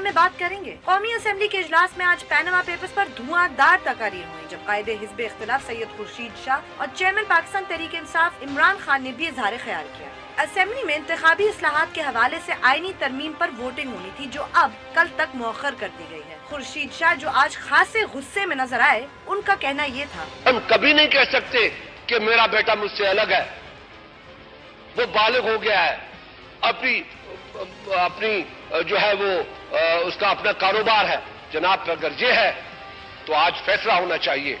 Programme میں بات کریں گے۔ قومی اسمبلی کے اجلاس میں آج پینما پیپرز پر دھواں دار تقاریر ہوئی جب قائد حزب اختلاف سید خورشید شاہ اور چیئرمین پاکستان تحریک انصاف عمران خان نے بھی اظہار خیال کیا۔ اسمبلی میں انتخابی اصلاحات کے حوالے سے آئینی ترمیم پر ووٹنگ ہونی تھی، جو اب کل تک مؤخر کر دی گئی ہے۔ خورشید شاہ جو آج خاصے غصے میں نظر آئے، ان کا کہنا یہ تھا۔ ہم کبھی نہیں کہہ سکتے کہ میرا بیٹا مجھ سے الگ ہے۔ وہ بالغ ہو گیا ہے۔ اپنی اپنی جو ہے وہ اس کا اپنا کاروبار ہے۔ جناب، اگر یہ ہے، تو آج فیصلہ ہونا چاہیے۔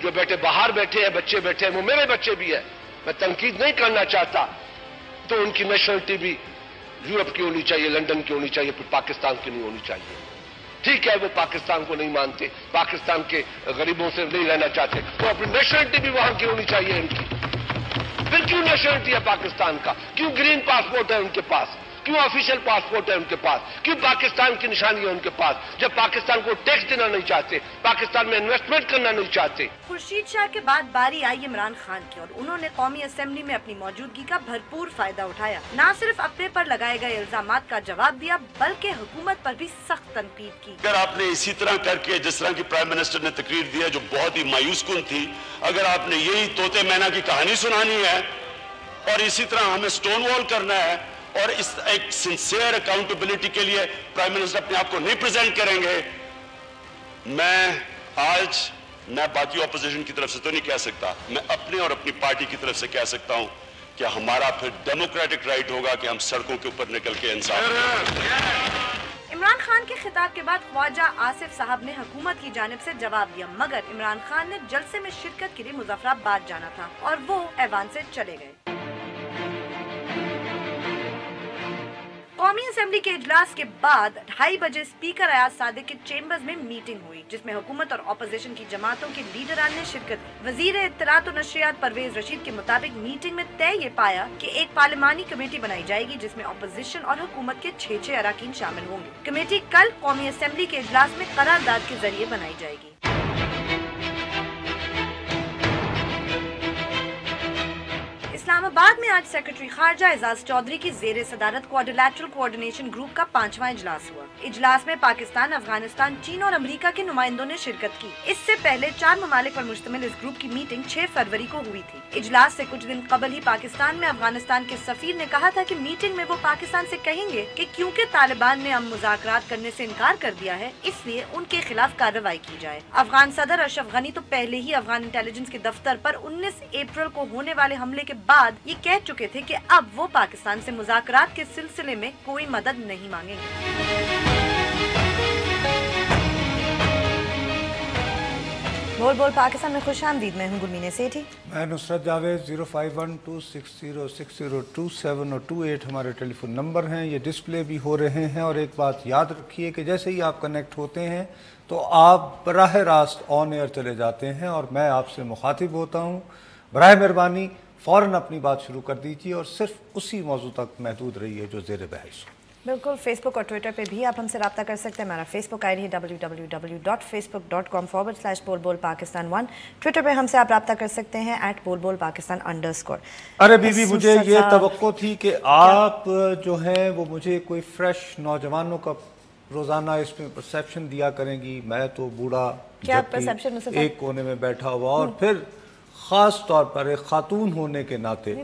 جو بیٹے باہر بیٹھے ہیں، بچے بیٹھے ہیں، وہ میرے بچے بھی ہیں۔ میں تنقید نہیں کرنا چاہتا۔ تو ان کی نیشنلٹی بھی یورپ کی ہونی چاہیے، لندن کی ہونی چاہیے، پھر پاکستان کی نہیں ہونی چاہیے۔ ٹھیک ہے، وہ پاکستان کو نہیں مانتے، پاکستان کے غریبوں سے نہیں رہنا چاہتے۔ تو اپنی نیشنلٹی بھی وہاں کی ہونی چاہیے ان کی۔ پھر کیوں نیشنلٹی ہے پاکستان کا؟ کیوں گرین پاسپورٹ ہے ان کے پاس؟ کیوں آفیشل پاسپورٹ ہے ان کے پاس؟ کیوں پاکستان کی نشانی ہے ان کے پاس؟ جب پاکستان کو ٹیکس دینا نہیں چاہتے پاکستان میں انویسٹمنٹ کرنا نہیں چاہتے۔ خورشید شاہ کے بعد باری آئی عمران خان کی اور انہوں نے قومی اسمبلی میں اپنی موجودگی کا بھرپور فائدہ اٹھایا۔ نہ صرف اپنے پر لگائے گئے الزامات کا جواب دیا بلکہ حکومت پر بھی سخت تنقید کی۔ اگر آپ نے اسی طرح کر کے جس طرح کی پرائم منسٹر نے تقریر دیا جو بہت ہی مایوس کن تھی اگر آپ نے یہی توتے مینا کی کہانی سنانی ہے اور اسی طرح ہمیں سٹون وال کرنا ہے اور اس ایک سنسیئر اکاؤنٹیبلٹی کے لیے پرائم منسٹر اپنے آپ کو نہیں پریزنٹ کریں گے۔ میں آج میں باقی اپوزیشن کی طرف سے تو نہیں کہہ سکتا، میں اپنے اور اپنی پارٹی کی طرف سے کہہ سکتا ہوں کہ ہمارا پھر ڈیموکریٹک رائٹ ہوگا کہ ہم سڑکوں کے اوپر نکل کے انصاف عمران خان کے خطاب کے بعد خواجہ آصف صاحب نے حکومت کی جانب سے جواب دیا، مگر عمران خان نے جلسے میں شرکت کے لیے مظفرآباد جانا تھا اور وہ ایوان سے چلے گئے۔ قومی اسمبلی کے اجلاس کے بعد ڈھائی بجے اسپیکر ایاز صادق کے چیمبرز میں میٹنگ ہوئی، جس میں حکومت اور اپوزیشن کی جماعتوں کے لیڈران نے شرکت کی۔ وزیر اطلاعات و نشریات پرویز رشید کے مطابق میٹنگ میں طے یہ پایا کہ ایک پارلیمانی کمیٹی بنائی جائے گی، جس میں اپوزیشن اور حکومت کے چھ چھ اراکین شامل ہوں گے۔ کمیٹی کل قومی اسمبلی کے اجلاس میں قرارداد کے ذریعے بنائی جائے گی۔ اسلام آباد میں آج سیکرٹری خارجہ اعزاز چودھری کی زیر صدارت کوارڈیلیٹرل کوارڈینیشن گروپ کا پانچواں اجلاس ہوا۔ اجلاس میں پاکستان، افغانستان، چین اور امریکہ کے نمائندوں نے شرکت کی۔ اس سے پہلے چار ممالک پر مشتمل اس گروپ کی میٹنگ چھ فروری کو ہوئی تھی۔ اجلاس سے کچھ دن قبل ہی پاکستان میں افغانستان کے سفیر نے کہا تھا کہ میٹنگ میں وہ پاکستان سے کہیں گے کہ کیونکہ طالبان نے ہم مذاکرات کرنے سے انکار کر دیا ہے، اس لیے ان کے خلاف کارروائی کی جائے۔ افغان صدر اشرف غنی تو پہلے ہی افغان انٹیلیجنس کے دفتر پر انیس اپریل کو ہونے والے حملے کے بعد یہ کہہ چکے تھے کہ اب وہ پاکستان سے مذاکرات کے سلسلے میں کوئی مدد نہیں مانگیں گے۔ بول بول پاکستان میں خوش آمدید میں ہوں گرمین سیٹھی۔ میں Nusrat Javed zero five one two six zero six zero two seven اور ٹو ایٹ ہمارے ٹیلی فون نمبر ہیں۔ یہ ڈسپلے بھی ہو رہے ہیں اور ایک بات یاد رکھیے کہ جیسے ہی آپ کنیکٹ ہوتے ہیں تو آپ براہ راست آن ایئر چلے جاتے ہیں اور میں آپ سے مخاطب ہوتا ہوں۔ براہ مہربانی فوراً اپنی بات شروع کر دیجیے اور صرف اسی موضوع تک محدود رہی ہے جو زیر بحث ہو۔ بالکل فیس بک اور ٹویٹر پہ بھی آپ ہم سے رابطہ کر سکتے ہیں۔ ہمارا فیس بک آئی ڈی ہے W W W dot Facebook dot com forward slash Bol Bol Pakistan one Twitter پہ ہم سے آپ رابطہ کر سکتے ہیں at Bol Bol Pakistan under score ارے بی بی مجھے یہ توقع تھی کہ آپ جو ہیں وہ مجھے کوئی فریش نوجوانوں کا روزانہ اس میں پرسیپشن دیا کریں گی۔ میں تو بوڑھا ایک کونے میں بیٹھا ہوا۔ اور پھر خاص طور پر ایک خاتون ہونے کے ناطے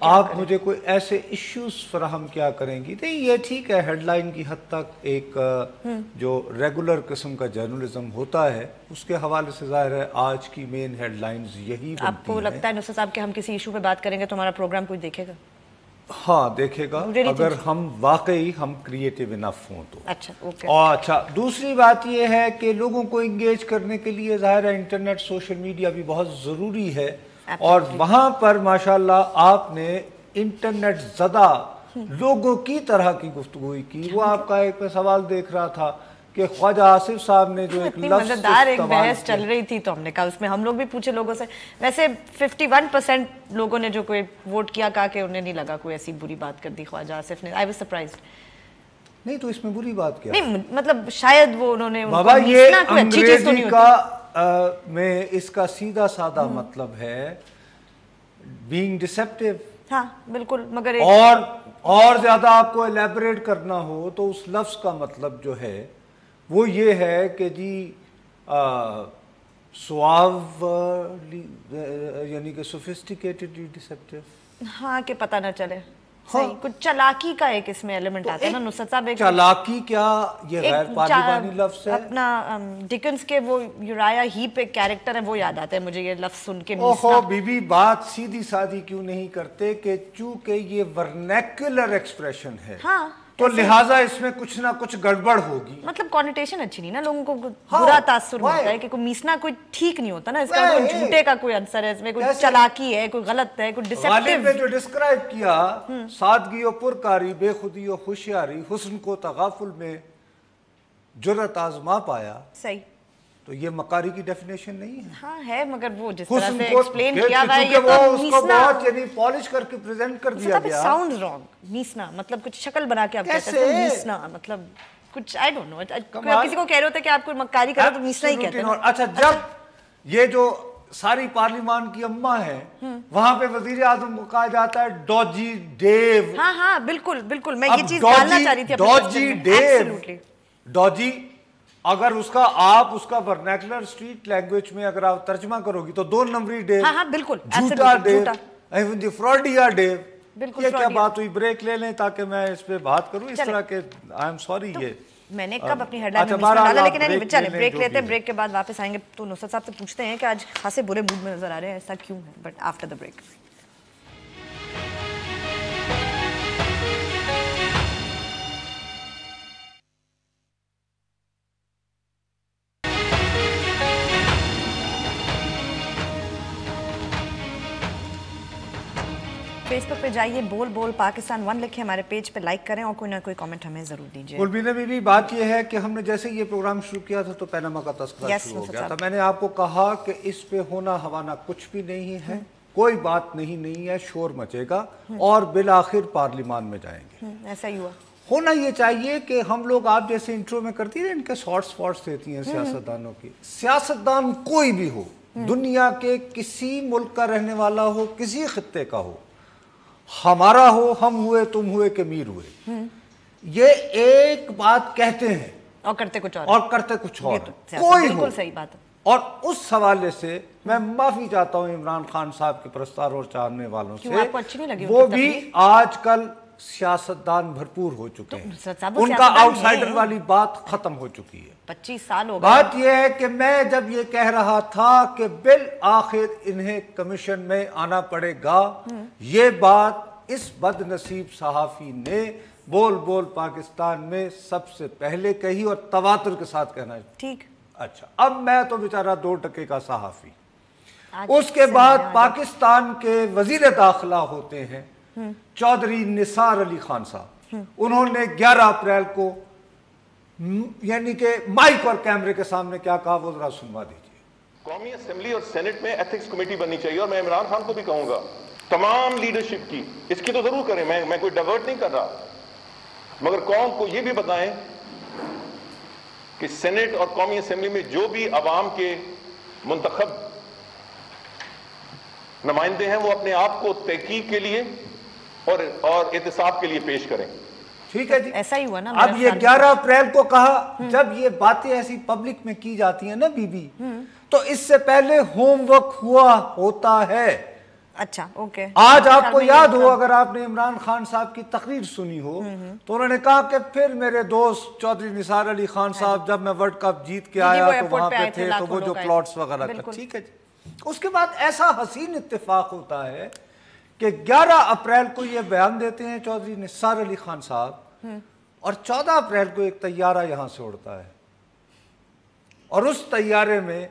آپ مجھے کوئی ایسے ایشوز فراہم کیا کریں گی؟ نہیں یہ ٹھیک ہے ہیڈ لائن کی حد تک ایک جو ریگولر قسم کا جرنلزم ہوتا ہے اس کے حوالے سے ظاہر ہے آج کی مین ہیڈ لائنز یہی بنتی ہیں آپ کو لگتا ہے نصر صاحب کہ ہم کسی ایشو پہ بات کریں گے تو ہمارا پروگرام کوئی دیکھے گا؟ ہاں دیکھے گا اگر ہم واقعی ہم کریٹیو انف ہوں تو۔ اچھا اچھا دوسری بات یہ ہے کہ لوگوں کو انگیج کرنے کے لیے ظاہر ہے انٹرنیٹ سوشل میڈیا بھی بہت ضروری ہے۔ اور وہاں پر ماشاءاللہ آپ نے انٹرنیٹ زدہ لوگوں کی طرح کی گفتگوئی کی۔ وہ آپ کا ایک سوال دیکھ رہا تھا۔ کہ خواجہ آصف صاحب نے جو ایک لفظ مزدار ایک بحث چل رہی تھی تو ہم نے کہا اس میں ہم لوگ بھی پوچھے لوگوں سے۔ ویسے ففٹی ون پرسنٹ لوگوں نے جو کوئی ووٹ کیا کہا کہ انہیں نہیں لگا کوئی ایسی بری بات کر دی خواجہ آصف نے۔ آئی واز سرپرائزڈ نہیں تو اس میں بری بات کیا؟ نہیں مطلب شاید وہ انہوں نے بابا یہ انگریزی کا میں اس کا سیدھا سادہ مطلب ہے بینگ ڈسپٹیو ہاں بالکل مگر اور اور زیادہ آپ کو الیبریٹ کرنا ہو تو اس لفظ کا مطلب جو ہے وہ یہ ہے کہ جی سواو یعنی کہ سوفسٹیکیٹڈ ڈیسپٹیو ہاں کہ پتہ نہ چلے۔ ہاں۔ کچھ چلاکی کا ایک اس میں ایلیمنٹ آتا ہے نا نصرت صاحب ایک چلاکی کیا یہ غیر پارلیمانی لفظ ہے؟ اپنا ڈیکنز کے وہ یورایا ہی پہ کیریکٹر ہے وہ یاد آتا ہے مجھے یہ لفظ سن کے۔ اوہو بی بی بات سیدھی سادھی کیوں نہیں کرتے کہ چونکہ یہ ورنیکولر ایکسپریشن ہے۔ ہاں۔ تو لہٰذا اس میں کچھ نہ کچھ گڑبڑ ہوگی۔ مطلب کانیٹیشن اچھی نہیں نا لوگوں کو ہاں، برا تاثر ہوتا ہے کہ کوئی میسنا کوئی ٹھیک نہیں ہوتا نا اس کا کوئی جھوٹے کا کوئی انصر ہے اس میں کوئی چلاکی ہے کوئی غلط ہے کوئی ڈسپٹیو غالب نے جو ڈسکرائب کیا سادگی و پرکاری بے خودی و خوشیاری حسن کو تغافل میں جرت آزما پایا۔ صحیح۔ تو یہ مکاری کی ڈیفینیشن نہیں ہے۔ ہاں ہے مگر وہ جس طرح سے ایکسپلین کیا ہوا ہے یہ تو میسنا بہت یعنی پالش کر کے پریزنٹ کر دیا گیا۔ ساؤنڈ رانگ میسنا مطلب کچھ شکل بنا کے آپ کہتے ہیں میسنا مطلب کچھ آئی ڈونٹ نو کسی کو کہہ رہے ہوتے کہ آپ کوئی مکاری کرو تو میسنا ہی کہتے ہیں۔ اچھا جب یہ جو ساری پارلیمان کی اممہ ہے وہاں پہ وزیر اعظم کو کہا جاتا ہے ڈوجی ڈیو ہاں ہاں بالکل بالکل۔ میں یہ چیز ڈالنا چاہ رہی تھی ڈوجی ڈیو ڈوجی اگر اس کا آپ اس کا ورنیکلر سٹریٹ لینگویج میں اگر آپ ترجمہ کرو گی تو دو نمبری ڈیو ہاں ہاں بالکل جھوٹا ڈیو ایون دی فراڈیا ڈیو۔ یہ کیا بات ہوئی؟ بریک لے لیں تاکہ میں اس پہ بات کروں۔ اس طرح کہ آئی ایم سوری یہ۔ میں نے کب اپنی ہیڈ لائن میں ڈالا؟ لیکن نہیں چلیں بریک لیتے ہیں بریک کے بعد واپس آئیں گے۔ تو نصرت صاحب سے پوچھتے ہیں کہ آج خاصے برے موڈ میں نظر آ رہے ہیں ایسا کیوں ہے؟ But after the break Facebook پہ جائیے بول بول پاکستان ون لکھیں ہمارے پیج پہ لائک کریں اور کوئی نہ کوئی کومنٹ ہمیں ضرور دیجیے۔ گلبینہ بی بی بات یہ ہے کہ ہم نے جیسے یہ پروگرام شروع کیا تھا تو پینما کا تذکرہ شروع ہو گیا تھا۔ میں نے آپ کو کہا کہ اس پہ ہونا ہوانا کچھ بھی نہیں ہے کوئی بات نہیں نہیں ہے شور مچے گا اور بالآخر پارلیمان میں جائیں گے۔ ایسا ہی ہوا۔ ہونا یہ چاہیے کہ ہم لوگ آپ جیسے انٹرو میں کرتی ہیں ان کے شارٹس فارٹس دیتی ہیں سیاستدانوں کی۔ سیاستدان کوئی بھی ہو دنیا کے کسی ملک کا رہنے والا ہو کسی خطے کا ہو ہمارا ہو ہم ہوئے تم ہوئے کہ میر ہوئے۔ یہ ایک بات کہتے ہیں۔ اور کرتے کچھ اور۔ اور کرتے کچھ اور۔ کوئی ہو۔ صحیح بات اور اس حوالے سے میں معافی چاہتا ہوں عمران خان صاحب کے پرستار اور چاہنے والوں سے۔ وہ بھی آج کل سیاستدان بھرپور ہو چکے ہیں۔ ان کا آؤٹ سائیڈر والی بات ختم ہو چکی ہے۔ پچیس سال ہو بات یہ ہے کہ میں جب یہ کہہ رہا تھا کہ بالآخر انہیں کمیشن میں آنا پڑے گا یہ بات اس بد نصیب صحافی نے بول بول پاکستان میں سب سے پہلے کہی اور تواتر کے ساتھ کہنا ٹھیک۔ اچھا اب میں تو بیچارہ دو ٹکے کا صحافی۔ اس کے بعد پاکستان کے وزیر داخلہ ہوتے ہیں چودھری نثار علی خان صاحب۔ انہوں نے گیارہ اپریل کو یعنی کہ مائک اور کیمرے کے سامنے کیا کہا وہ ذرا سنوا دیجیے قومی اسمبلی اور سینٹ میں ایتھکس کمیٹی بننی چاہیے اور میں عمران خان کو بھی کہوں گا۔ تمام لیڈرشپ کی، اس کی تو ضرور کریں۔ میں کوئی ڈیورٹ نہیں کر رہا۔ مگر قوم کو یہ بھی بتائیں کہ سینٹ اور قومی اسمبلی میں جو بھی عوام کے منتخب نمائندے ہیں، وہ اپنے آپ کو تحقیق کے لیے اور اور احتساب کے لیے پیش کریں۔ ٹھیک ہے جی؟ ایسا ہی ہوا نا اب یہ گیارہ اپریل کو کہا جب یہ باتیں ایسی پبلک میں کی جاتی ہیں نا بی بی تو اس سے پہلے ہوم ورک ہوا ہوتا ہے۔ اچھا اوکے آج آپ کو یاد ہو اگر آپ نے عمران خان صاحب کی تقریر سنی ہو تو انہوں نے کہا کہ پھر میرے دوست چودھری نثار علی خان صاحب جب میں ورلڈ کپ جیت کے آیا تو وہاں پہ تھے تو وہ جو پلاٹس وغیرہ ٹھیک ہے جی۔ اس کے بعد ایسا حسین اتفاق ہوتا ہے کہ گیارہ اپریل کو یہ بیان دیتے ہیں چودھری نثار علی خان صاحب۔ اور چودہ اپریل کو ایک طیارہ یہاں سے اڑتا ہے۔ اور اس طیارے میں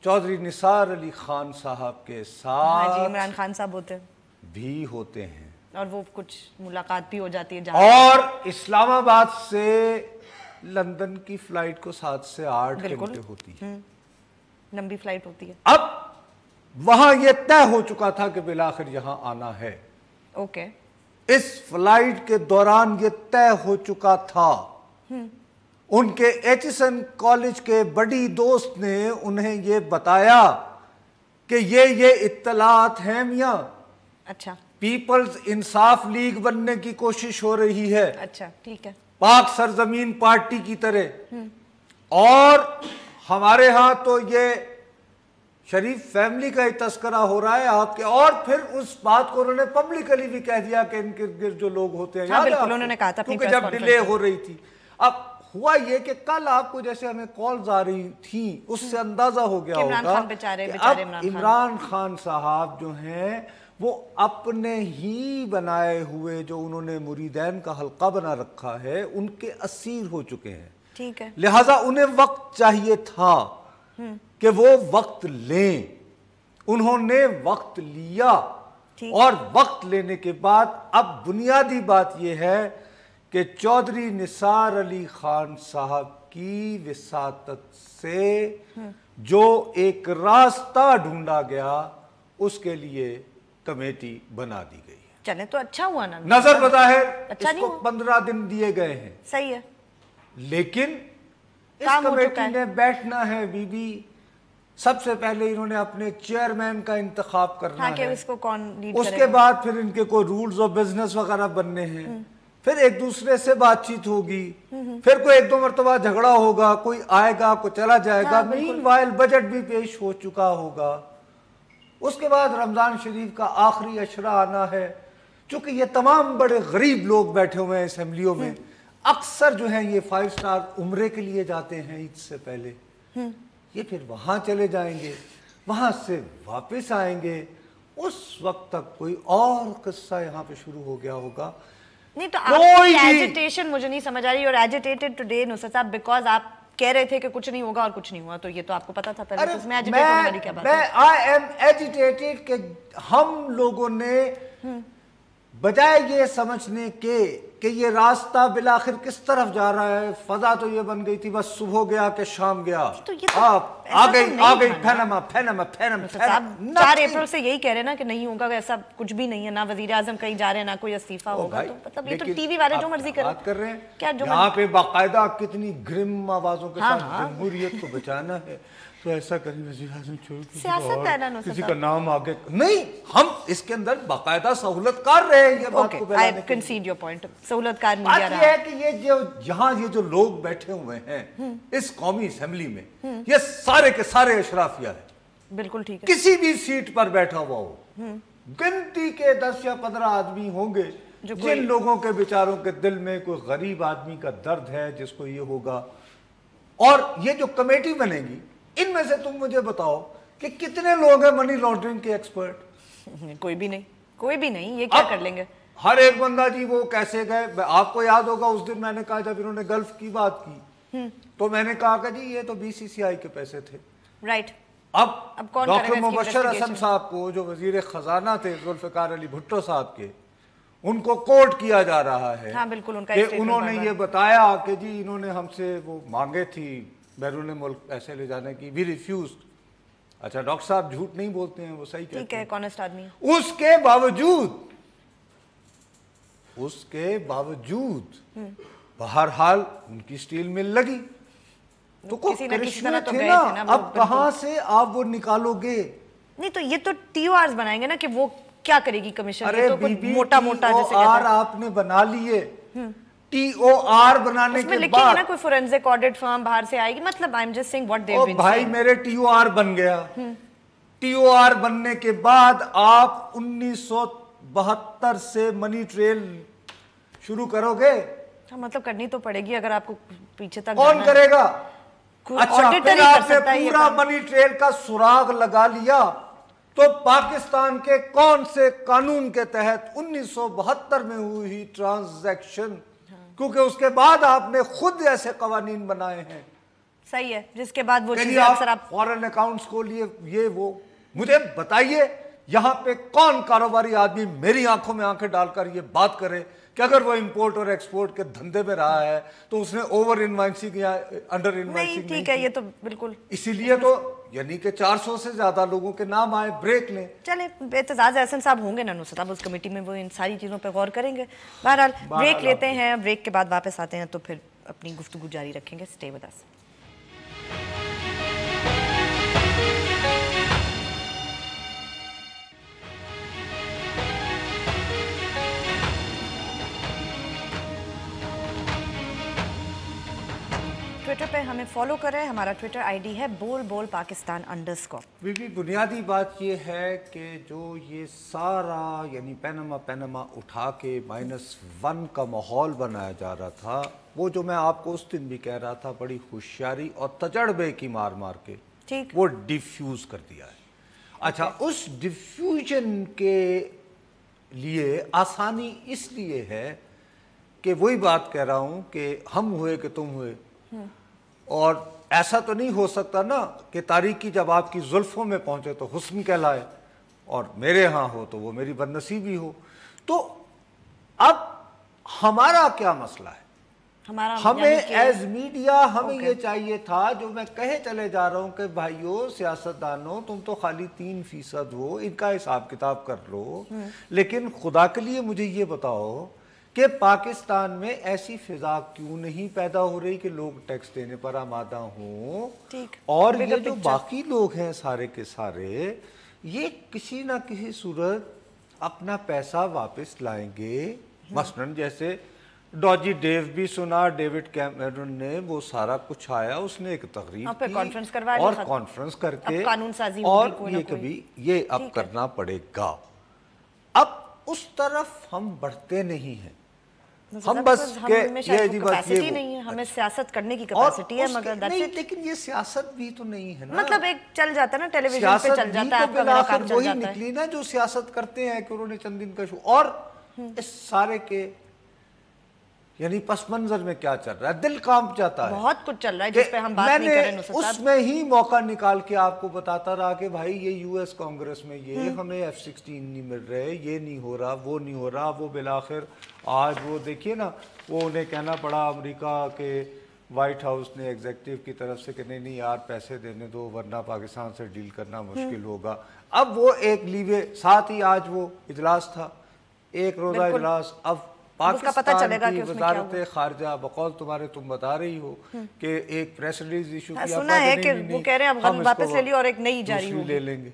چودھری نثار علی خان صاحب کے ساتھ ہاں جی عمران خان صاحب ہوتے بھی ہوتے ہیں۔ اور وہ کچھ ملاقات بھی ہو جاتی ہے اور اسلام آباد سے لندن کی فلائٹ کو سات سے آٹھ گھنٹے ہوتی ہے لمبی فلائٹ ہوتی ہے۔ اب وہاں یہ طے ہو چکا تھا کہ بلاخر یہاں آنا ہے۔ اوکے۔ اس فلائٹ کے دوران یہ طے ہو چکا تھا۔ ان کے ایچسن کالج کے بڑی دوست نے انہیں یہ بتایا کہ یہ یہ اطلاعات ہیں میاں۔ اچھا۔ پیپلز انصاف لیگ بننے کی کوشش ہو رہی ہے۔ اچھا ٹھیک ہے۔ پاک سرزمین پارٹی کی طرح۔ اور ہمارے ہاں تو یہ شریف فیملی کا ہی تذکرہ ہو رہا ہے آپ کے اور پھر اس بات کو انہوں نے پبلکلی بھی کہہ دیا کہ ان کے گرد جو لوگ ہوتے ہیں ہاں بالکل انہوں نے کہا تھا کیونکہ جب ڈیلے ہو رہی تھی۔ اب ہوا یہ کہ کل آپ کو جیسے ہمیں کالز آ رہی تھیں اس سے اندازہ ہو گیا ہوگا کہ اب عمران خان صاحب جو ہیں وہ اپنے ہی بنائے ہوئے جو انہوں نے مریدین کا حلقہ بنا رکھا ہے ان کے اسیر ہو چکے ہیں۔ ٹھیک ہے۔ لہٰذا انہیں وقت چاہیے تھا۔ کہ وہ وقت لیں۔ انہوں نے وقت لیا۔ اور وقت لینے کے بعد اب بنیادی بات یہ ہے کہ چودری نثار علی خان صاحب کی وساطت سے جو ایک راستہ ڈھونڈا گیا اس کے لیے کمیٹی بنا دی گئی ہے۔ چلیں تو اچھا ہوا نا۔ نظر بظاہر اچھا اس کو پندرہ دن دیے گئے ہیں۔ صحیح ہے۔ لیکن اس کمیٹی نے بیٹھنا ہے بی بی سب سے پہلے انہوں نے اپنے چیئرمین کا انتخاب کرنا ہاں، ہے۔ اس کو کون اس کے بعد پھر ان کے کوئی رولز اور بزنس وغیرہ بننے ہیں۔ پھر ایک دوسرے سے بات چیت ہوگی۔ پھر کوئی ایک دو مرتبہ جھگڑا ہوگا کوئی آئے گا کوئی چلا جائے گا۔ مین وائل بجٹ بھی پیش ہو چکا ہوگا۔ اس کے بعد رمضان شریف کا آخری اشرہ آنا ہے۔ چونکہ یہ تمام بڑے غریب لوگ بیٹھے ہوئے ہیں اسمبلیوں میں۔ اکثر جو ہیں یہ فائیو سٹار عمرے کے لیے جاتے ہیں عید سے پہلے۔ یہ پھر وہاں چلے جائیں گے وہاں سے واپس آئیں گے۔ اس وقت تک کوئی اور قصہ یہاں پہ شروع ہو گیا ہوگا۔ نہیں تو آپ کی ایجیٹیشن مجھے نہیں سمجھ آ رہی اور ایجیٹیٹڈ ٹوڈے نصر صاحب بیکاز آپ کہہ رہے تھے کہ کچھ نہیں ہوگا اور کچھ نہیں ہوا تو یہ تو آپ کو پتا تھا پہلے۔ اس میں ایجیٹیٹ ہونے والی کیا بات ہے؟ میں آئی ایم ایجیٹیٹڈ کہ ہم لوگوں نے بجائے یہ سمجھنے کے کہ یہ راستہ بلاخر کس طرف جا رہا ہے؟ فضا تو یہ بن گئی تھی بس صبح گیا کہ شام گیا۔ آپ آگئی آگئی پھینما پھینما پھینما چار اپریل سے یہی کہہ رہے ہیں نا کہ نہیں ہوگا ایسا کچھ بھی نہیں ہے نہ وزیر اعظم کہیں جا رہے ہیں نہ کوئی استعفیٰ ہوگا۔ تو مطلب یہ تو ٹی وی والے جو مرضی کر رہے ہیں؟ یہاں پہ باقاعدہ کتنی گرم آوازوں کے ہاں، ساتھ ہاں۔ جمہوریت کو بچانا ہے۔ تو ایسا کریں وزیر اعظم چھوڑ کسی کا نام آگے نہیں ہم اس کے اندر باقاعدہ سہولت کار رہے ہیں یہ بات کو بلانے کے کنسیڈ یور پوائنٹ سہولت کار بات یہ ہے کہ یہ جو یہاں یہ جو لوگ بیٹھے ہوئے ہیں اس قومی اسمبلی میں یہ سارے کے سارے اشرافیہ ہیں۔ بالکل ٹھیک ہے۔ کسی بھی سیٹ پر بیٹھا ہوا ہو گنتی کے دس یا پندرہ آدمی ہوں گے جن لوگوں کے بیچاروں کے دل میں کوئی غریب آدمی کا درد ہے جس کو یہ ہوگا۔ اور یہ جو کمیٹی بنے گی ان میں سے تم مجھے بتاؤ کہ کتنے لوگ ہیں منی لانڈرنگ کے ایکسپرٹ کوئی بھی نہیں کوئی بھی نہیں یہ کیا کر لیں گے؟ ہر ایک بندہ جی وہ کیسے گئے؟ آپ کو یاد ہوگا اس دن میں نے کہا جب انہوں نے گلف کی بات کی تو میں نے کہا کہ جی یہ تو بی سی سی آئی کے پیسے تھے۔ رائٹ اب ڈاکٹر مبشر حسن صاحب کو جو وزیر خزانہ تھے ذوالفقار علی بھٹو صاحب کے ان کو کوٹ کیا جا رہا ہے ہاں بالکل ان کا کہ انہوں نے یہ بتایا کہ جی انہوں نے ہم سے وہ مانگے تھی بیرون ملک پیسے لے جانے کی۔ وی ریفیوزڈ اچھا ڈاکٹر صاحب جھوٹ نہیں بولتے ہیں وہ صحیح کہتے ہیں۔ کونسٹ آدمی اس کے باوجود اس کے باوجود بہرحال ان کی سٹیل مل لگی۔ تو کوئی نا۔ اب کہاں سے آپ وہ نکالو گے؟ نہیں تو یہ تو ٹی او آرز بنائیں گے نا کہ وہ کیا کرے گی کمیشن۔ ارے be be T O R آپ نے بنا لیے۔ ٹی او آر بنانے کے بعد اس میں لکھیں گے نا کوئی فورنزک آڈٹ فرم باہر سے آئے گی مطلب I'm just saying what they've been بھائی میرے ٹی او آر بن گیا۔ ٹی او آر بننے کے بعد آپ انیس سو بہتر سے منی ٹریل شروع کرو گے۔ مطلب کرنی تو پڑے گی اگر آپ کو پیچھے تک کون کرے گا؟ اچھا پھر آپ نے پورا منی ٹریل کا سراغ لگا لیا۔ تو پاکستان کے کون سے قانون کے تحت انیس سو بہتر میں ہوئی ٹرانزیکشن کیونکہ اس کے بعد آپ نے خود ایسے قوانین بنائے ہیں۔ صحیح ہے جس کے بعد وہ چیزیں اکثر آپ فورن اکاؤنٹس کو لیے یہ وہ مجھے بتائیے یہاں پہ کون کاروباری آدمی میری آنکھوں میں آنکھیں ڈال کر یہ بات کرے کہ اگر وہ امپورٹ اور ایکسپورٹ کے دھندے میں رہا ہے تو اس نے اوور انوائنسنگ یا انڈر انوائنسنگ نہیں ٹھیک ہے یہ تو بالکل اسی لیے تو یعنی کہ چار سو سے زیادہ لوگوں کے نام آئے بریک لیں۔ چلیں اعتزاز احسن صاحب ہوں گے نا نصرت صاحب اس کمیٹی میں وہ ان ساری چیزوں پہ غور کریں گے۔ بہرحال بریک لیتے ہیں بریک کے بعد واپس آتے ہیں تو پھر اپنی گفتگو جاری رکھیں گے۔ سٹے ود اس ٹویٹر پہ ہمیں فالو کریں۔ ہمارا ٹویٹر آئی ڈی ہے بول بول پاکستان انڈرسکور بنیادی بات یہ ہے کہ جو یہ سارا یعنی پینما پینما اٹھا کے مائنس ون کا ماحول بنایا جا رہا تھا وہ جو میں آپ کو اس دن بھی کہہ رہا تھا بڑی ہوشیاری اور تجربے کی مار مار کے وہ ڈیفیوز کر دیا ہے۔ اچھا اس ڈیفیوژن کے لیے آسانی اس لیے ہے کہ وہی بات کہہ رہا ہوں کہ ہم ہوئے کہ تم ہوئے۔ اور ایسا تو نہیں ہو سکتا نا کہ تاریخی جب آپ کی زلفوں میں پہنچے تو حسن کہلائے اور میرے ہاں ہو تو وہ میری بدنصیبی ہو۔ تو اب ہمارا کیا مسئلہ ہے؟ ہمیں ایز یعنی میڈیا ہمیں یہ چاہیے تھا جو میں کہے چلے جا رہا ہوں کہ بھائیو سیاستدانوں تم تو خالی تین فیصد ہو ان کا حساب کتاب کر لو۔ لیکن خدا کے لیے مجھے یہ بتاؤ کہ پاکستان میں ایسی فضا کیوں نہیں پیدا ہو رہی کہ لوگ ٹیکس دینے پر آمادہ ہوں؟ اور یہ جو باقی لوگ ہیں سارے کے سارے یہ کسی نہ کسی صورت اپنا پیسہ واپس لائیں گے؟ مثلا جیسے ڈاجی ڈیو بھی سنا ڈیوڈ کیمرن نے وہ سارا کچھ آیا اس نے ایک تقریب کی اور کانفرنس کر کے اور یہ کبھی یہ اب کرنا پڑے گا۔ اب اس طرف ہم بڑھتے نہیں ہیں۔ ہم بس کہ یہ جی بس یہ نہیں ہے ہمیں سیاست کرنے کی کپاسٹی ہے مگر نہیں لیکن یہ سیاست بھی تو نہیں ہے نا۔ مطلب ایک چل جاتا ہے نا ٹیلی ویژن پہ چل جاتا ہے میرا کام چل جاتا ہے۔ وہی نکلی نا جو سیاست کرتے ہیں کہ انہوں نے چند دن کا شو اور اس سارے کے یعنی پس منظر میں کیا چل رہا ہے؟ دل کام چاہتا ہے۔ بہت کچھ چل رہا ہے جس پہ ہم بات نہیں کریں اس میں ہی موقع نکال کے آپ کو بتاتا رہا کہ بھائی یہ یو ایس کانگریس میں یہ ہمیں ایف سکسٹین نہیں مل رہے یہ نہیں ہو رہا وہ نہیں ہو رہا وہ بلاخر آج وہ دیکھیے نا وہ انہیں کہنا پڑا امریکہ کے وائٹ ہاؤس نے ایگزیکٹیو کی طرف سے کہ نہیں نہیں یار پیسے دینے دو ورنہ پاکستان سے ڈیل کرنا مشکل ہوگا۔ اب وہ ایک لیوے ساتھ ہی آج وہ اجلاس تھا ایک روزہ اجلاس اب پاکستان کی وزارت خارجہ بقول تمہارے تم بتا رہی ہو کہ ایک پریس ریلیز ایشو کیا سنا ہے کہ وہ کہہ رہے ہیں اب واپس لے لی اور ایک نئی جاری ہوگی۔ لے لیں گے۔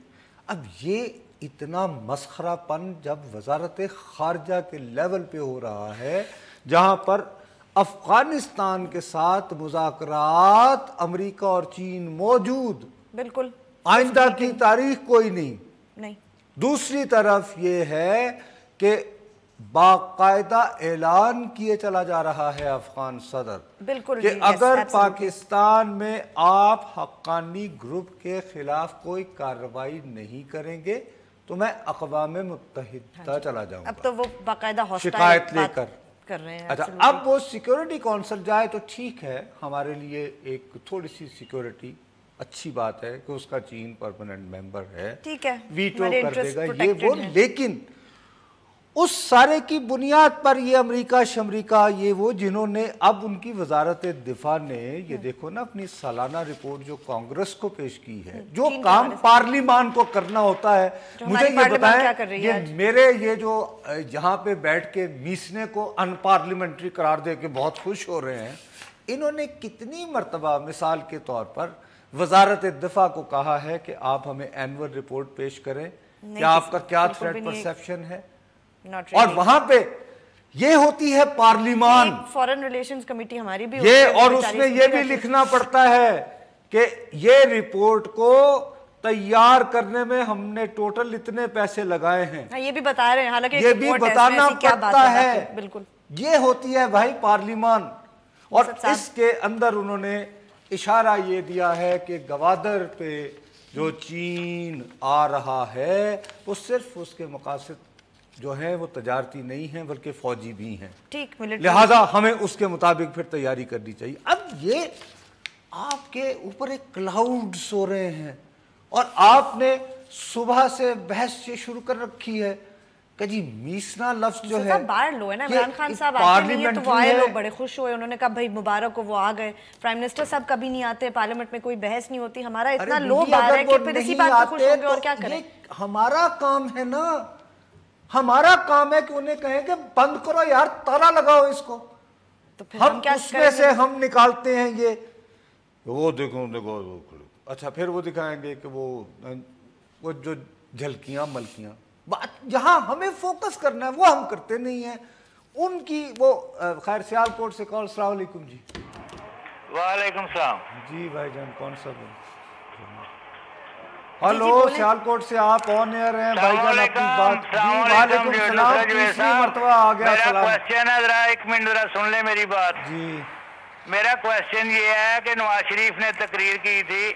اب یہ اتنا مسخرہ پن جب وزارت خارجہ کے لیول پہ ہو رہا ہے جہاں پر افغانستان کے ساتھ مذاکرات امریکہ اور چین موجود۔ بالکل۔ آئندہ کی تاریخ کوئی نہیں۔ دوسری طرف یہ ہے کہ باقاعدہ اعلان کیے چلا جا رہا ہے افغان صدر بالکل کہ اگر پاکستان میں آپ حقانی گروپ کے خلاف کوئی کارروائی نہیں کریں گے تو میں اقوام متحدہ ہاں جی۔ چلا جاؤں اب تو وہ باقاعدہ شکایت لے کر۔ کر رہے ہیں اچھا اب وہ سیکیورٹی کونسل جائے تو ٹھیک ہے ہمارے لیے ایک تھوڑی سی سیکیورٹی اچھی بات ہے کہ اس کا چین پرمننٹ میمبر ہے۔ ٹھیک ہے ویٹو کر دے گا یہ وہ لیکن اس سارے کی بنیاد پر یہ امریکہ شمریکہ یہ وہ جنہوں نے اب ان کی وزارت دفاع نے یہ دیکھو نا اپنی سالانہ رپورٹ جو کانگریس کو پیش کی ہے جو کام پارلیمان کو کرنا ہوتا ہے۔ مجھے یہ بتائیں یہ میرے یہ جو یہاں پہ بیٹھ کے میسنے کو ان پارلیمنٹری قرار دے کے بہت خوش ہو رہے ہیں۔ انہوں نے کتنی مرتبہ مثال کے طور پر وزارت دفاع کو کہا ہے کہ آپ ہمیں اینور رپورٹ پیش کریں۔ کیا آپ کا کیا تھریٹ پرسیپشن ہے؟ اور وہاں پہ یہ ہوتی ہے پارلیمان. فورن ریلیشنز کمیٹی ہماری بھی یہ اور اس میں یہ بھی لکھنا پڑتا ہے کہ یہ ریپورٹ کو تیار کرنے میں ہم نے ٹوٹل اتنے پیسے لگائے ہیں۔ ہاں، یہ بھی بتا رہے ہیں۔ حالانکہ یہ بھی بتانا پڑتا ہے۔ بالکل یہ ہوتی ہے بھائی پارلیمان۔ اور اس کے اندر انہوں نے اشارہ یہ دیا ہے کہ گوادر پہ جو چین آ رہا ہے وہ صرف اس کے مقاصد جو ہیں وہ تجارتی نہیں ہیں بلکہ فوجی بھی ہیں۔ لہٰذا ہمیں اس کے مطابق پھر تیاری کرنی چاہیے۔ اب یہ آپ کے اوپر ایک کلاؤڈ سو رہے ہیں اور آپ نے صبح سے بحث سے شروع کر رکھی ہے کہ جی میسنا لفظ جو ہے باہر لو ہے نا عمران خان صاحب آتے نہیں ہیں تو وہ آئے لوگ بڑے خوش ہوئے انہوں نے کہا بھائی مبارک کو وہ آ گئے۔ پرائم منسٹر صاحب کبھی نہیں آتے پارلیمنٹ میں کوئی بحث نہیں ہوتی۔ ہمارا اتنا لو باہر ہے کہ پھر اسی بات پر خوش ہوں گے اور کیا کریں؟ ہمارا کام ہے نا۔ ہمارا کام ہے کہ انہیں کہیں کہ بند کرو یار تالا لگاؤ اس کو۔ ہم اس میں سے ہم نکالتے ہیں یہ۔ وہ دیکھو دیکھو اچھا پھر وہ دکھائیں گے کہ وہ جو جھلکیاں ملکیاں۔ جہاں ہمیں فوکس کرنا ہے وہ ہم کرتے نہیں ہیں۔ ان کی وہ خیر سیال کوٹ سے کال السلام علیکم جی۔ وعلیکم السلام۔ جی بھائی جان کون سا بول؟ ہلو سیال کوٹ سے آپ آن ایئر ہیں۔ بھائی جان اپنی بات جی وعلیکم السلام تیسری مرتبہ آ گیا میرا کوشچن ہے ذرا ایک منٹ ذرا سن لے میری بات۔ جی۔ میرا کوشچن یہ ہے کہ نواز شریف نے تقریر کی تھی۔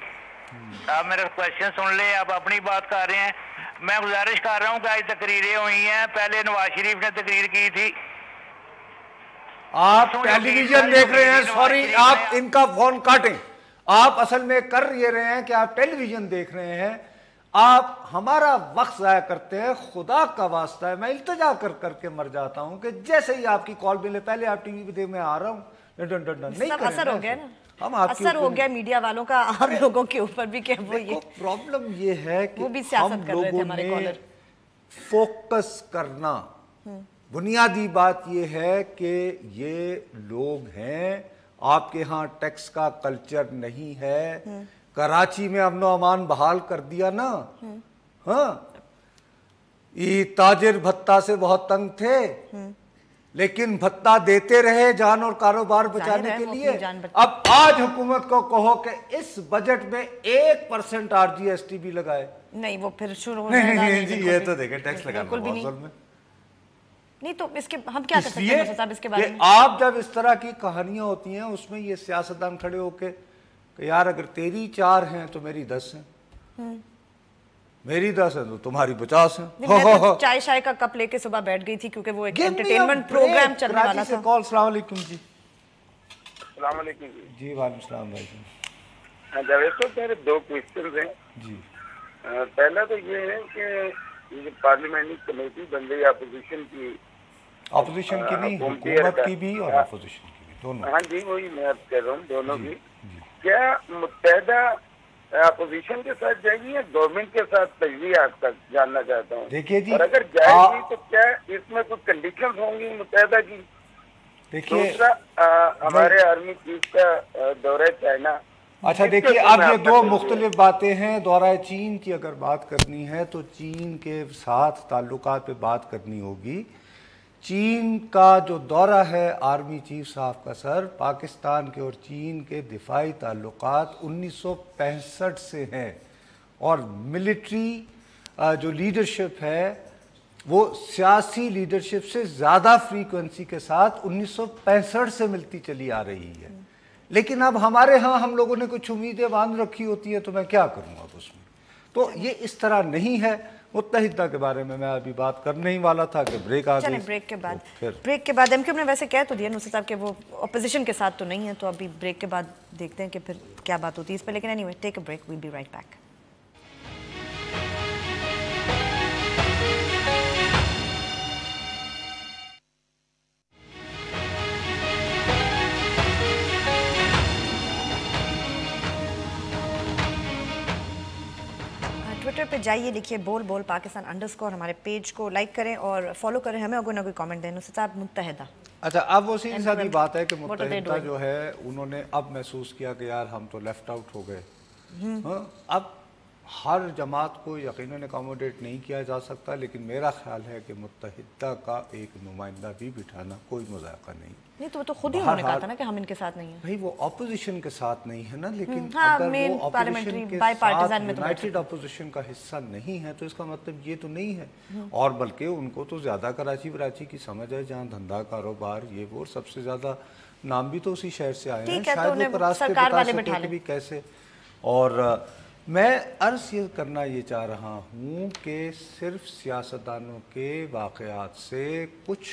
آپ میرا کوشچن سن لیں آپ اپنی بات کر رہے ہیں۔ میں گزارش کر رہا ہوں کہ آج تقریریں ہوئی ہیں۔ پہلے نواز شریف نے تقریر کی تھی۔ آپ ٹیلی ویژن دیکھ رہے ہیں سوری آپ ان کا فون کاٹیں۔ آپ اصل میں کر یہ رہے ہیں کہ آپ ٹیلی ویژن دیکھ رہے ہیں آپ ہمارا وقت ضائع کرتے ہیں خدا کا واسطہ ہے۔ میں التجا کر کر کے مر جاتا ہوں کہ جیسے ہی آپ کی کال ملے پہلے آپ ٹی وی پہ دیکھ میں آ رہا ہوں۔ نہیں اثر ہو گیا نا۔ ہم اثر ہو گیا میڈیا والوں کا آپ لوگوں کے اوپر بھی کہ وہ یہ پرابلم یہ ہے کہ تھے ہمارے کالر فوکس کرنا۔ بنیادی بات یہ ہے کہ یہ لوگ ہیں آپ کے ہاں ٹیکس کا کلچر نہیں ہے۔ کراچی میں امن و امان بحال کر دیا نا۔ ہاں۔ یہ تاجر بھتہ سے بہت تنگ تھے۔ لیکن بھتہ دیتے رہے جان اور کاروبار بچانے کے لیے۔ اب آج حکومت کو کہو کہ اس بجٹ میں ایک percent are G S T بھی لگائے۔ نہیں وہ پھر شروع نہیں جی یہ تو دیکھیں ٹیکس لگانا بہت میں نہیں تو اس کے ہم کیا کر سکتے ہیں صاحب اس کے بارے میں؟ آپ جب اس طرح کی کہانیاں ہوتی ہیں اس میں یہ سیاستدان کھڑے ہو کے کہ یار اگر تیری چار ہیں تو میری دس ہیں۔ میری دس ہے تو تمہاری پچاس ہیں۔ چائے شائے کا کپ لے کے صبح بیٹھ گئی تھی کیونکہ وہ ایک انٹرٹینمنٹ پروگرام چلنے والا تھا۔ کال السلام علیکم جی۔ السلام علیکم جی۔ جی وعلیکم السلام بھائی جی جاوید صاحب میرے دو کوشچنز ہیں۔ جی۔ پہلا تو یہ ہے کہ یہ پارلیمنٹری کمیٹی بن گئی اپوزیشن کی اپوزیشن کی نہیں حکومت کی بھی اور اپوزیشن کی بھی دونوں ہاں جی وہی میں کہہ رہا ہوں دونوں کی۔ کیا متحدہ اپوزیشن کے ساتھ جائے گی یا گورنمنٹ کے ساتھ؟ تجزیہ آپ کا جاننا چاہتا ہوں۔ دیکھیے جی اور اگر جائے گی تو کیا اس میں کچھ کنڈیشن ہوں گی متحدہ کی؟ دیکھیے ہمارے آرمی چیف کا دورہ چائنا۔ اچھا دیکھیے اب یہ دو مختلف باتیں ہیں۔ دورہ چین کی اگر بات کرنی ہے تو چین کے ساتھ تعلقات پہ بات کرنی ہوگی۔ چین کا جو دورہ ہے آرمی چیف صاحب کا سر، پاکستان کے اور چین کے دفاعی تعلقات انیس سو پینسٹھ سے ہیں۔ اور ملٹری جو لیڈرشپ ہے، وہ سیاسی لیڈرشپ سے زیادہ فریکوینسی کے ساتھ انیس سو پینسٹھ سے ملتی چلی آ رہی ہے۔ لیکن اب ہمارے ہاں ہم لوگوں نے کچھ امیدیں باندھ رکھی ہوتی ہے تو میں کیا کروں اب اس میں؟ تو یہ اس طرح نہیں ہے۔ متحدہ کے بارے میں میں ابھی بات کرنے ہی والا تھا کہ بریک آ گئی۔ بریک کے بعد۔ بریک کے بعد ایم کیو نے ویسے کہہ تو دیا نصر صاحب کہ وہ اپوزیشن کے ساتھ تو نہیں ہے تو ابھی بریک کے بعد دیکھتے ہیں کہ پھر کیا بات ہوتی ہے اس پہ لیکن anyway take a break we'll be right back Twitter پہ جائیے لکھیے بول بول پاکستان انڈر اسکور ہمارے پیج کو لائک کریں اور فالو کریں ہمیں اگر نہ کوئی کامنٹ دیں۔ نصر صاحب متحدہ۔ اچھا اب وہ سیدھی سادھی بات ہے کہ متحدہ جو ہے انہوں نے اب محسوس کیا کہ یار ہم تو لیفٹ آؤٹ ہو گئے۔ اب ہر جماعت کو یقیناً اکاموڈیٹ نہیں کیا جا سکتا لیکن میرا خیال ہے کہ متحدہ کا ایک نمائندہ بھی بٹھانا کوئی مذائقہ نہیں۔ نہیں تو تو خود ہی انہوں نے کہا تھا نا کہ ہم ان کے ساتھ نہیں ہیں۔ بھائی وہ اپوزیشن کے ساتھ نہیں ہے نا لیکن ہاں، اگر وہ اپوزیشن کے ساتھ یونائٹڈ اپوزیشن کا حصہ نہیں ہے تو اس کا مطلب یہ تو نہیں ہے۔ اور بلکہ ان کو تو زیادہ کراچی وراچی کی سمجھ ہے جہاں دھندا کاروبار یہ وہ سب سے زیادہ نام بھی تو اسی شہر سے آئے ہیں۔ شاید وہ راستے بتا سکے کہ بھی کیسے۔ اور میں عرض یہ کرنا یہ چاہ رہا ہوں کہ صرف سیاستدانوں کے واقعات سے کچھ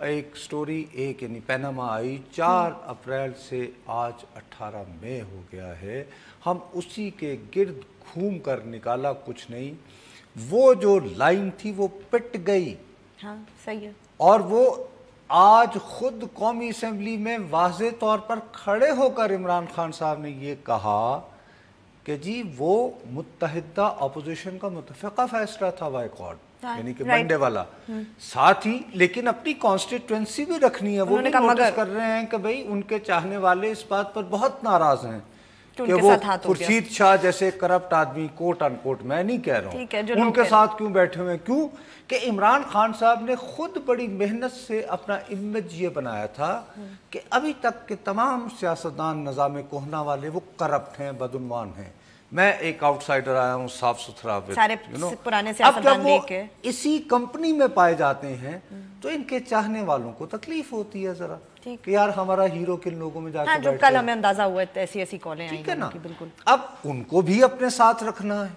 ایک سٹوری ایک یعنی پینما آئی چار اپریل سے آج اٹھارہ مئی ہو گیا ہے۔ ہم اسی کے گرد گھوم کر نکالا کچھ نہیں۔ وہ جو لائن تھی وہ پٹ گئی۔ ہاں صحیح ہے۔ اور وہ آج خود قومی اسمبلی میں واضح طور پر کھڑے ہو کر عمران خان صاحب نے یہ کہا کہ جی وہ متحدہ اپوزیشن کا متفقہ فیصلہ تھا بائی کارڈ یعنی کہ منڈے والا۔ ساتھ ہی لیکن اپنی کانسٹیٹوینسی بھی رکھنی ہے وہ بھی نوٹس کر رہے ہیں کہ بھئی ان کے چاہنے والے اس بات پر بہت ناراض ہیں۔ کہ وہ خورشید شاہ جیسے کرپٹ آدمی کوٹ ان کوٹ میں نہیں کہہ رہا ہوں۔ ان کے ساتھ کیوں بیٹھے ہوئے کیوں؟ کہ عمران خان صاحب نے خود بڑی محنت سے اپنا امیج یہ بنایا تھا کہ ابھی تک کے تمام سیاستدان نظام کوہنا والے وہ کرپٹ ہیں بدعنوان ہیں۔ میں ایک آؤٹ سائڈر آیا ہوں صاف ستھرا اب جب وہ اسی کمپنی میں پائے جاتے ہیں تو ان کے چاہنے والوں کو تکلیف ہوتی ہے ذرا۔ کہ یار ہمارا ہیرو کن لوگوں میں جا کے بیٹھے کل ہمیں اندازہ ہوا ہے ایسی ایسی کالیں ٹھیک ہے نا؟ اب ان کو بھی اپنے ساتھ رکھنا ہے۔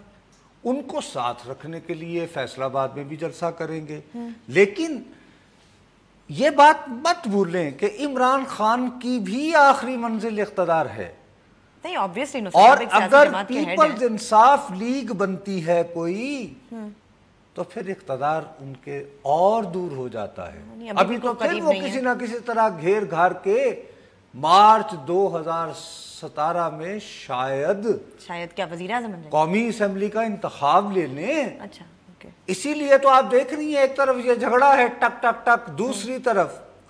ان کو ساتھ رکھنے کے لیے فیصلہ آباد میں بھی جلسہ کریں گے۔ لیکن یہ بات مت بھولیں کہ عمران خان کی بھی آخری منزل اقتدار ہے۔ اور اگر پیپلز انصاف لیگ بنتی ہے کوئی تو پھر اقتدار ان کے اور دور ہو جاتا ہے۔ ابھی تو پھر وہ کسی نہ کسی طرح گھیر گھار کے مارچ دو ہزار ستارہ میں شاید شاید کیا وزیر اعظم قومی اسمبلی کا انتخاب لے لیں۔ اچھا اسی لیے تو آپ دیکھ رہی ہیں ایک طرف یہ جھگڑا ہے ٹک ٹک ٹک دوسری طرف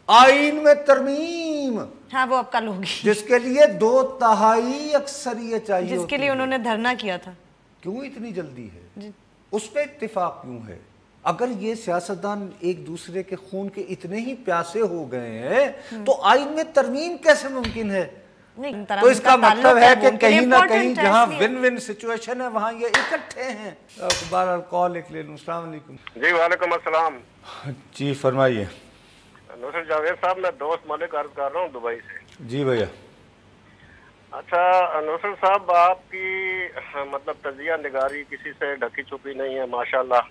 آئین میں ترمیم۔ ہاں وہ اب کل ہوگی۔ جس کے لیے دو تہائی اکثریت چاہیے جس کے لیے انہوں نے دھرنا کیا تھا۔ کیوں اتنی جلدی ہے؟ جی۔ اس پہ اتفاق کیوں ہے۔ اگر یہ سیاستدان ایک دوسرے کے خون کے اتنے ہی پیاسے ہو گئے ہیں تو آئین میں ترمیم کیسے ممکن ہے؟ تو اس کا مطلب ہے کہ کہیں نہ کہیں جہاں ون ون سچویشن ہے وہاں یہ اکٹھے ہیں۔ بارہ کال ایک لے لوں۔ السلام علیکم۔ جی وعلیکم السلام۔ جی فرمائیے۔ نوسر جاوید صاحب میں دوست ملک عرض کر رہا ہوں دبئی سے۔ جی بھیا۔ اچھا نوسر صاحب آپ کی مطلب تجزیہ نگاری کسی سے ڈھکی چھپی نہیں ہے ماشاءاللہ۔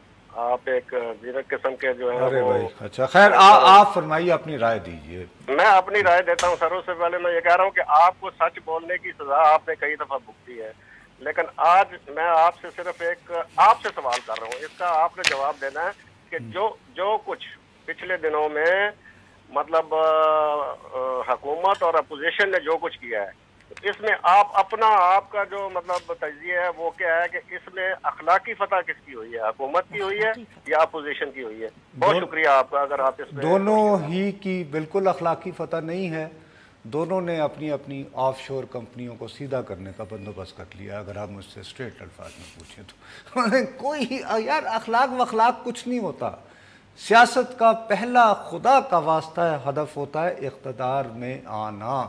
آپ ایک زیرک قسم کے جو ہے اچھا خیر آپ فرمائیے اپنی رائے دیجیے۔ میں اپنی رائے دیتا ہوں سروں سے پہلے میں یہ کہہ رہا ہوں کہ آپ کو سچ بولنے کی سزا آپ نے کئی دفعہ بھگتی ہے۔ لیکن آج میں آپ سے صرف ایک آپ سے سوال کر رہا ہوں۔ اس کا آپ نے جواب دینا ہے کہ جو جو کچھ پچھلے دنوں میں مطلب حکومت اور اپوزیشن نے جو کچھ کیا ہے اس میں آپ اپنا آپ کا جو مطلب تجزیہ ہے وہ کیا ہے کہ اس میں اخلاقی فتح کس کی ہوئی ہے؟ حکومت کی ہوئی ہے یا اپوزیشن کی ہوئی ہے؟ بہت شکریہ آپ کا اگر آپ اس میں دونوں ہی کی بالکل اخلاقی فتح نہیں ہے۔ دونوں نے اپنی اپنی آف شور کمپنیوں کو سیدھا کرنے کا بندوبست کر لیا اگر آپ مجھ سے اسٹریٹ الفاظ میں پوچھیں تو۔ کوئی یار اخلاق و اخلاق کچھ نہیں ہوتا۔ سیاست کا پہلا خدا کا واسطہ ہے ہدف ہوتا ہے اقتدار میں آنا۔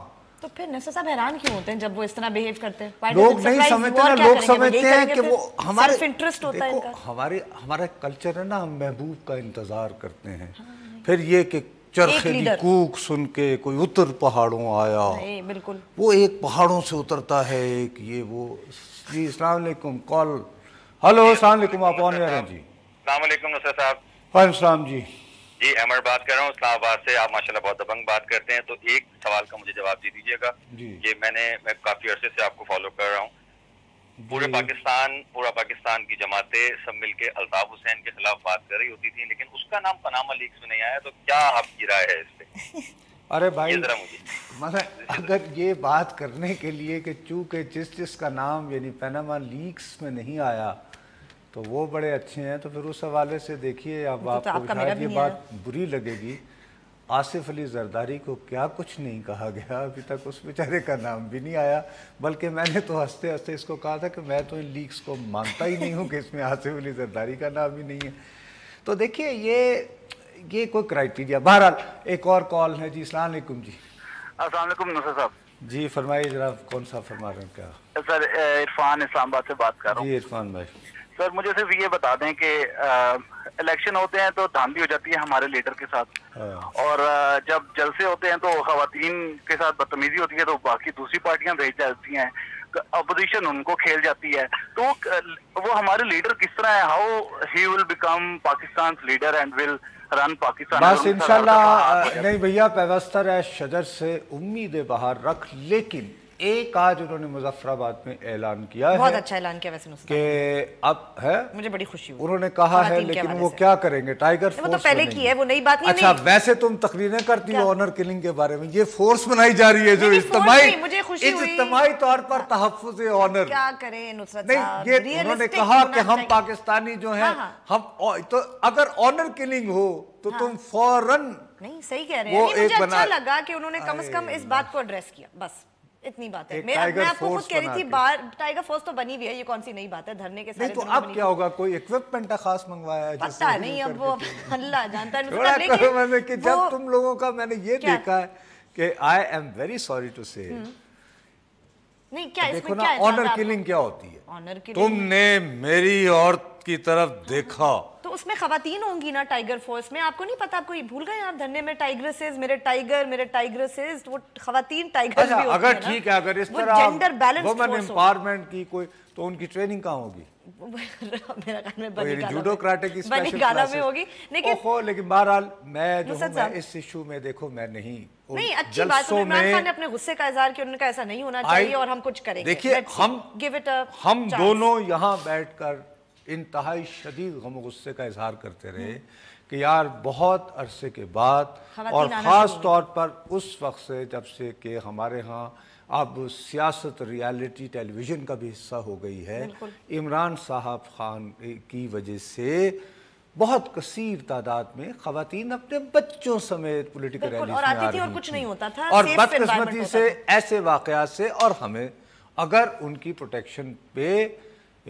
تو پھر نصر صاحب حیران کیوں ہوتے ہیں جب وہ اس طرح بیہیو کرتے ہیں? لوگ نہیں سمجھتے نا لوگ سمجھتے ہیں کہ وہ ہمارے دیکھو ہمارے ہمارا کلچر ہے نا ہم محبوب کا انتظار کرتے ہیں۔ پھر یہ کہ چرخے دی کوک سن کے کوئی اتر پہاڑوں آیا۔ بالکل۔ وہ ایک پہاڑوں سے اترتا ہے ایک یہ وہ۔ جی السلام علیکم کال۔ ہلو السلام علیکم آپ آن رہے ہیں؟ جی السلام علیکم نصر صاحب وعلیکم السلام جی۔ جی احمد بات کر رہا ہوں اسلام آباد سے آپ ماشاءاللہ بہت دبنگ بات کرتے ہیں تو ایک سوال کا مجھے جواب دے دیجیے گا جی۔ یہ میں نے میں کافی عرصے سے آپ کو فالو کر رہا ہوں پورے جی۔ پاکستان پورا پاکستان کی جماعتیں سب مل کے الطاف حسین کے خلاف بات کر رہی ہوتی تھی لیکن اس کا نام پناما لیکس میں نہیں آیا تو کیا آپ کی رائے ہے اس پہ ارے بھائی اگر یہ بات کرنے کے لیے کہ چونکہ جس جس کا نام یعنی پیناما لیکس میں نہیں آیا تو وہ بڑے اچھے ہیں تو پھر اس حوالے سے دیکھیے اب آپ کو شاید یہ بات بری لگے گی۔ آصف علی زرداری کو کیا کچھ نہیں کہا گیا ابھی تک اس بیچارے کا نام بھی نہیں آیا۔ بلکہ میں نے تو ہنستے ہنستے اس کو کہا تھا کہ میں تو ان لیکس کو مانتا ہی نہیں ہوں کہ اس میں آصف علی زرداری کا نام ہی نہیں ہے۔ تو دیکھیے یہ یہ کوئی کرائٹیریا بہرحال ایک اور کال ہے جی السلام علیکم جی۔ السلام علیکم نصر صاحب۔ جی فرمائیے جناب کون سا فرما رہے ہیں؟ کیا؟ سر عرفان اسلام آباد سے بات کر رہا ہوں۔ جی عرفان بھائی۔ سر مجھے صرف یہ بتا دیں کہ الیکشن ہوتے ہیں تو دھاندی ہو جاتی ہے ہمارے لیڈر کے ساتھ۔ ہاں۔ اور جب جلسے ہوتے ہیں تو خواتین کے ساتھ بدتمیزی ہوتی ہے تو باقی دوسری پارٹیاں بھیج جاتی ہیں۔ اپوزیشن ان کو کھیل جاتی ہے۔ تو وہ ہمارے لیڈر کس طرح ہے how he will become Pakistan leader and will run Pakistan بس انشاءاللہ نہیں بھیا پیوستر ہے شجر سے امید باہر رکھ۔ لیکن ایک آج انہوں نے مظفر آباد میں اعلان کیا ہے بہت اچھا اعلان کیا ویسے کہ اب ہے؟ مجھے بڑی خوشی ہوئی۔ انہوں نے کہا ہے لیکن وہ کیا کریں گے؟ ٹائگر فورس وہ تو پہلے کی ہے وہ نئی بات نہیں اچھا ویسے تم تقریریں کرتی ہو آنر کلنگ کے بارے میں یہ فورس بنائی جا رہی ہے جو اجتماعی اجتماعی طور پر تحفظ آنر کیا کریں نصرت نہیں یہ انہوں نے کہا کہ ہم پاکستانی جو ہیں ہاں، ہاں۔ ہم تو اگر آنر کلنگ ہو تو ہاں۔ تم فوراں نہیں صحیح کہہ رہے ہیں۔ مجھے اچھا لگا کہ انہوں نے کم از کم اس بات کو ایڈریس کیا بس۔ اتنی بات ہے۔ میں آپ کو خود کہہ رہی تھی بار ٹائگر فورس تو بنی ہوئی ہے یہ کون سی نئی بات ہے؟ دھرنے کے سارے تو اب کیا ہوگا؟ کوئی ایکوپمنٹ خاص منگوایا ہے پتہ نہیں اب وہ اللہ جانتا ہے تھوڑا کرو میں نے کہ جب تم لوگوں کا میں نے یہ دیکھا ہے کہ I am very sorry to say نہیں کیا اس میں کیا ہے آنر کلنگ کیا ہوتی ہے؟ تم نے میری عورت کی طرف دیکھا۔ اس میں خواتین ہوں گی نا ٹائگر فورس میں؟ آپ کو نہیں پتا آپ کو یہ بھول گئے آپ دھرنے میں ٹائگرسز میرے ٹائگر میرے ٹائگرسز وہ خواتین ٹائگر بھی ہوتی ہیں اگر ٹھیک ہے اگر اس طرح وومن امپارمنٹ کی کوئی تو ان کی ٹریننگ کہاں ہوگی؟ میرا خیال میں بنی گالا جوڈو کراٹے کی بنی گالا میں ہوگی۔ لیکن بہرحال میں جو ہوں میں اس ایشو میں دیکھو میں نہیں۔ نہیں اچھی بات ہے عمران خان نے اپنے غصے کا اظہار کیا انہوں نے کہا ایسا نہیں ہونا چاہیے اور ہم کچھ کریں گے۔ دیکھیے ہم دونوں یہاں بیٹھ کر انتہائی شدید غم و غصے کا اظہار کرتے رہے کہ یار بہت عرصے کے بعد اور خاص طور پر اس وقت سے جب سے کہ ہمارے ہاں اب سیاست ریالٹی ٹیلی ویژن کا بھی حصہ ہو گئی ہے۔ عمران صاحب خان کی وجہ سے بہت کثیر تعداد میں خواتین اپنے بچوں سمیت پولیٹیکل ریلیز میں آ رہی تھیں۔ اور بدقسمتی سے ایسے واقعات سے اور ہمیں اگر ان کی پروٹیکشن پہ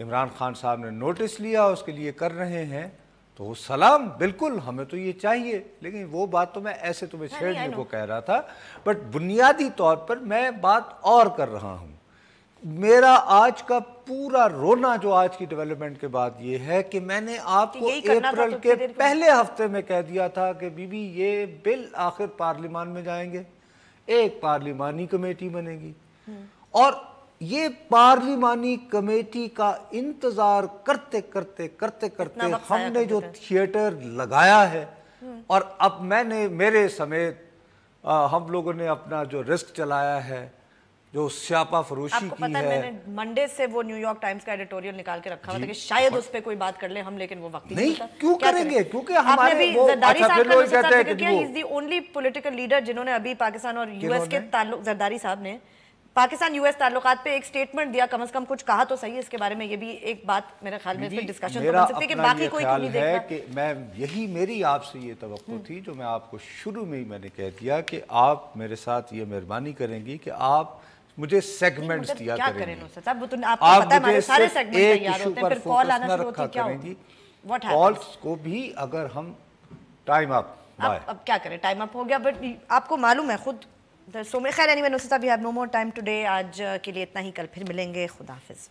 عمران خان صاحب نے نوٹس لیا اس کے لیے کر رہے ہیں تو سلام بالکل ہمیں تو یہ چاہیے۔ لیکن وہ بات تو میں ایسے تمہیں چھیڑنے کو کہہ رہا تھا بٹ بنیادی طور پر میں بات اور کر رہا ہوں۔ میرا آج کا پورا رونا جو آج کی ڈیولپمنٹ کے بعد یہ ہے کہ میں نے آپ کو اپریل کے پہلے ہفتے میں کہہ دیا تھا کہ بی بی یہ بل آخر پارلیمان میں جائیں گے۔ ایک پارلیمانی کمیٹی بنے گی۔ اور یہ پارلیمانی کمیٹی کا انتظار کرتے کرتے کرتے کرتے ہم نے جو تھیٹر لگایا ہے اور اب میں نے میرے سمیت ہم لوگوں نے اپنا جو رسک چلایا ہے جو سیاپا فروشی کی ہے میں نے منڈے سے وہ نیو یارک ٹائمز کا ایڈیٹوریل نکال کے رکھا ہوا تھا کہ شاید اس پہ کوئی بات کر لیں ہم لیکن وہ وقت نہیں کیوں کریں گے؟ کیونکہ ہمارے وہ اچھا پھر لوگ کہتے ہیں کہ وہ ہی is the only political leader جنہوں نے ابھی پاکستان اور یو ایس کے تعلق زرداری صاحب نے پاکستان یو ایس تعلقات پہ ایک سٹیٹمنٹ دیا کم از کم کچھ کہا تو صحیح ہے اس کے بارے میں یہ بھی ایک بات میرے خیال میں اس پہ ڈسکشن تو بن سکتی ہے کہ باقی کوئی کیوں نہیں دیکھنا کہ میں یہی میری آپ سے یہ توقع تھی جو میں آپ کو شروع میں ہی میں نے کہہ دیا کہ آپ میرے ساتھ یہ مہربانی کریں گی کہ آپ مجھے سیگمنٹس دیا کریں گی۔ آپ مجھے صرف ایک ایشو پر فوکس نہ رکھا کریں گی۔ کالز کو بھی اگر ہم ٹائم اپ اب کیا کریں؟ ٹائم اپ ہو گیا بٹ آپ کو معلوم ہے خود سو میں خیر اینی وے نو صاحب we have no more time today آج کے لیے اتنا ہی. کل پھر ملیں گے. خدا حافظ.